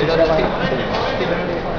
知られて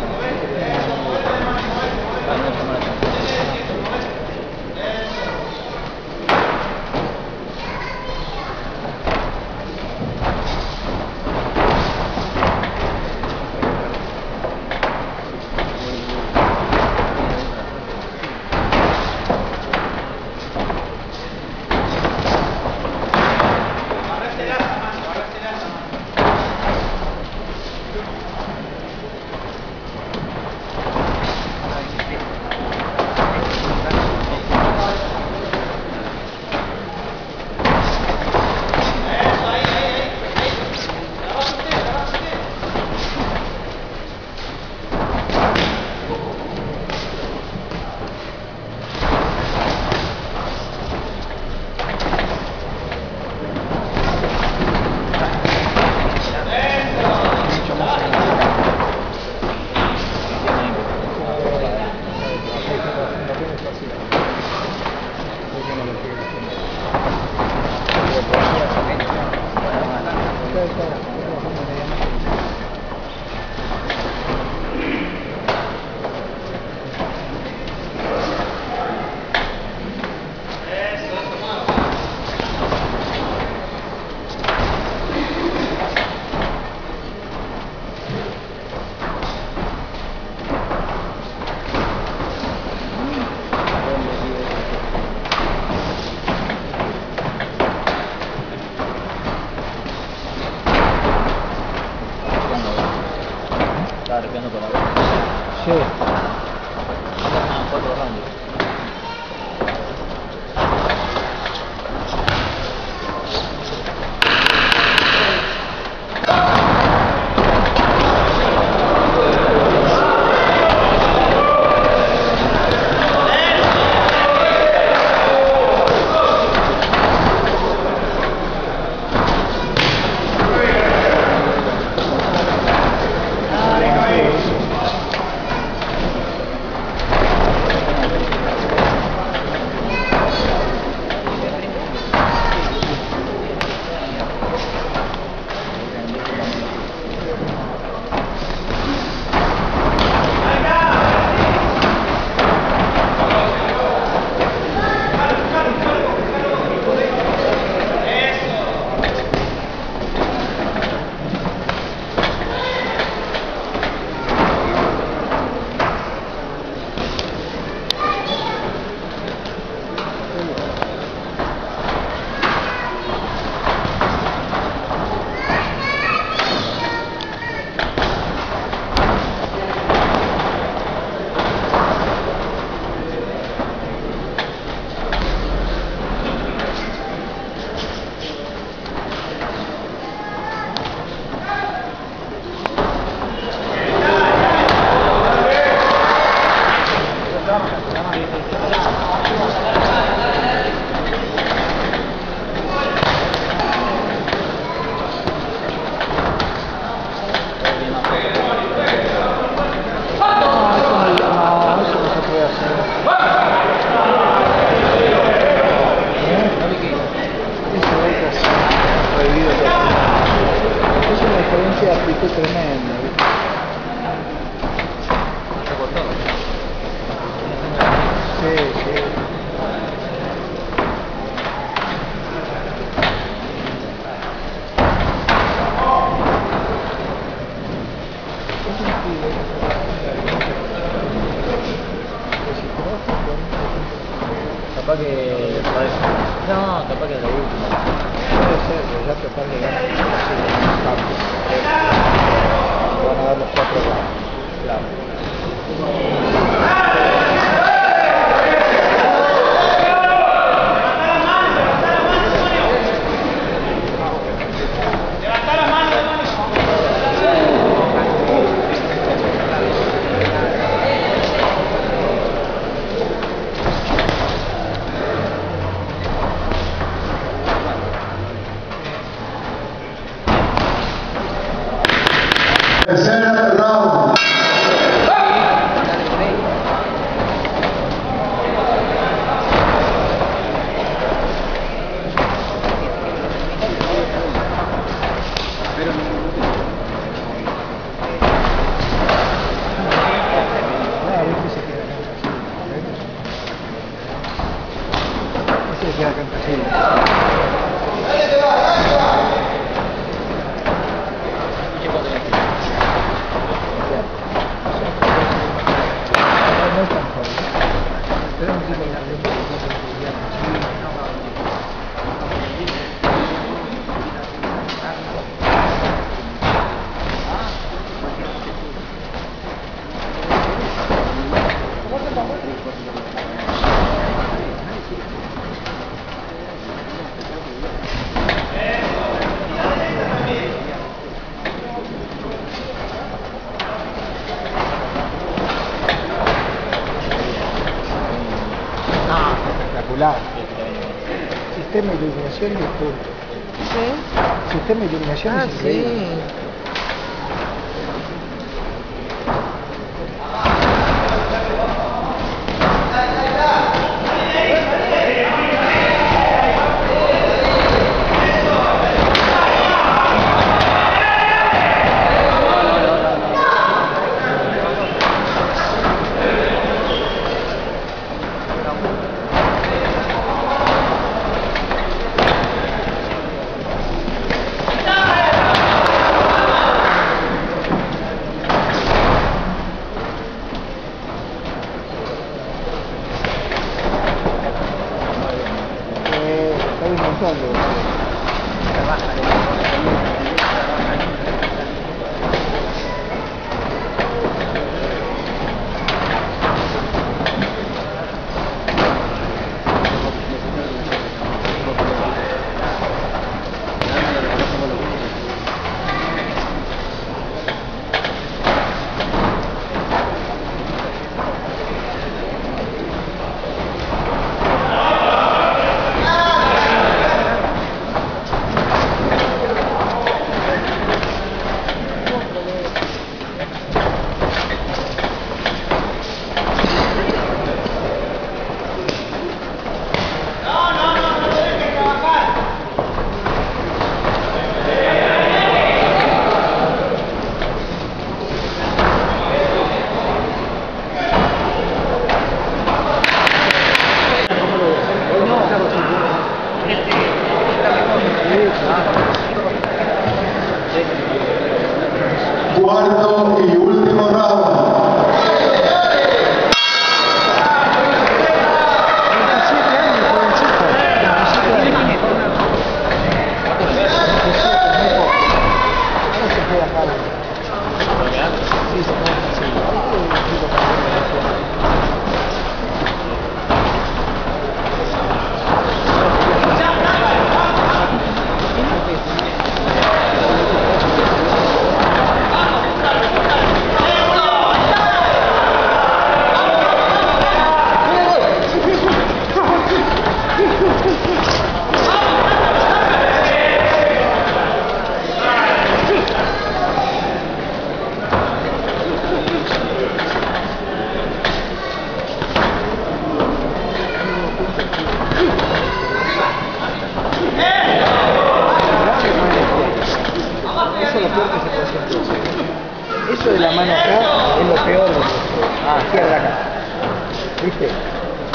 Gracias. Sistema de iluminación y oscuro. ¿Sí? Sistema de iluminación ah, y sí.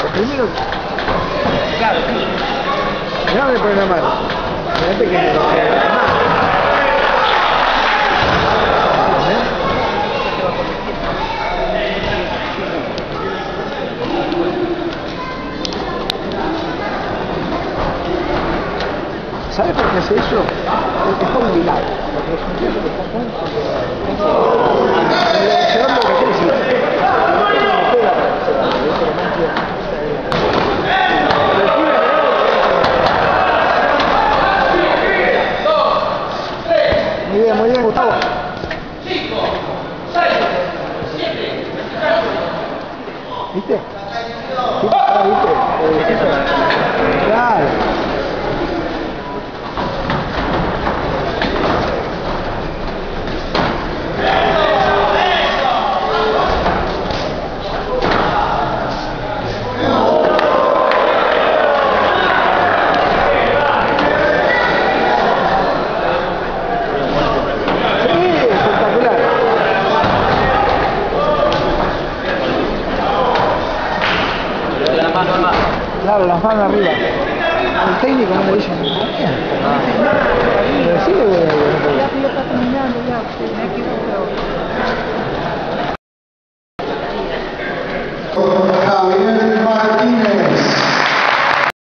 Lo primero. Claro, sí. Mirá dónde pone mano. Fíjate que me lo queda la mano. ¿Sabe por qué hace eso? Porque está obligado. Porque es un que está God. avanzaban arriba. El técnico no le dice nada. Ah. Pero sí, eh, eh, eh.